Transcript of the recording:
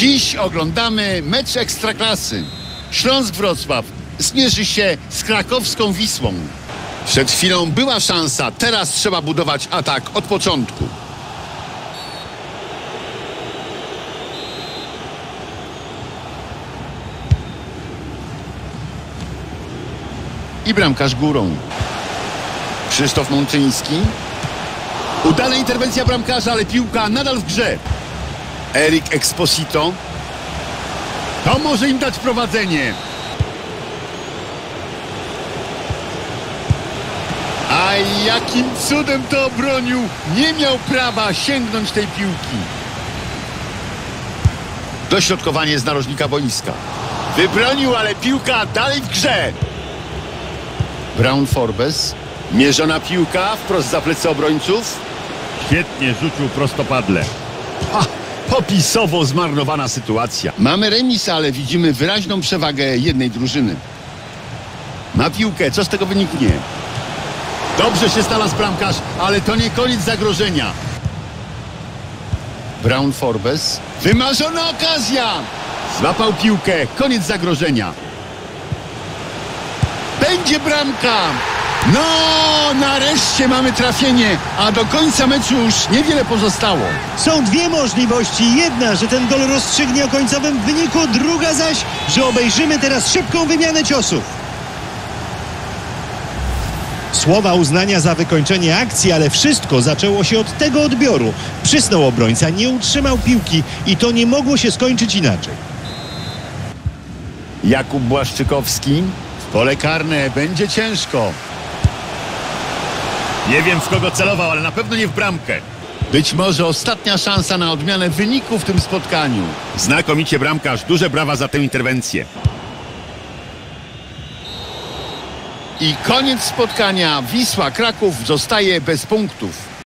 Dziś oglądamy mecz Ekstraklasy. Śląsk Wrocław zmierzy się z krakowską Wisłą. Przed chwilą była szansa, teraz trzeba budować atak od początku. I bramkarz górą. Krzysztof Mączyński. Udana interwencja bramkarza, ale piłka nadal w grze. Erik Exposito. To może im dać prowadzenie. A jakim cudem to obronił. Nie miał prawa sięgnąć tej piłki. Dośrodkowanie z narożnika boiska. Wybronił, ale piłka dalej w grze. Brown Forbes. Mierzona piłka wprost za plecy obrońców. Świetnie rzucił prostopadle. Popisowo zmarnowana sytuacja. Mamy remis, ale widzimy wyraźną przewagę jednej drużyny. Ma piłkę, co z tego wyniknie? Dobrze się znalazł bramkarz, ale to nie koniec zagrożenia. Brown Forbes. Wymarzona okazja! Złapał piłkę, koniec zagrożenia. Będzie bramka! No, nareszcie mamy trafienie, a do końca meczu już niewiele pozostało. Są dwie możliwości. Jedna, że ten gol rozstrzygnie o końcowym wyniku, druga zaś, że obejrzymy teraz szybką wymianę ciosów. Słowa uznania za wykończenie akcji, ale wszystko zaczęło się od tego odbioru. Przysnął obrońca, nie utrzymał piłki i to nie mogło się skończyć inaczej. Jakub Błaszczykowski. W pole karne będzie ciężko. Nie wiem w kogo celował, ale na pewno nie w bramkę. Być może ostatnia szansa na odmianę wyniku w tym spotkaniu. Znakomicie bramkarz, duże brawa za tę interwencję. I koniec spotkania. Wisła Kraków zostaje bez punktów.